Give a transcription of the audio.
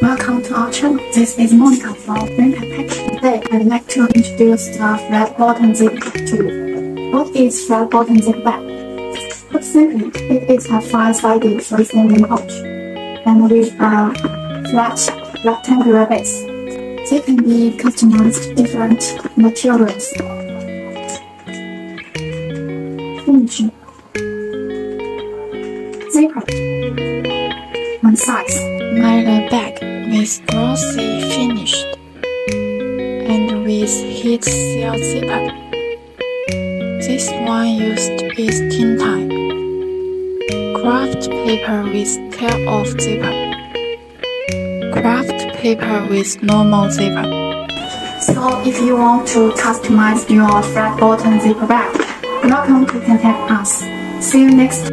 Welcome to our channel. This is Monica from RinPac. Today, I'd like to introduce the flat bottom zip bag to you. What is flat bottom zip bag? Put simply, it is a five-sided freestanding pouch and with a flat rectangular base. They can be customized to different materials. Finishing. Zipper. One size. Nylon bag with glossy finish and with heat seal zipper. This one used is tin tie. Kraft paper with tear off zipper. Kraft paper with normal zipper. So if you want to customize your flat bottom zipper bag, welcome to contact us. See you next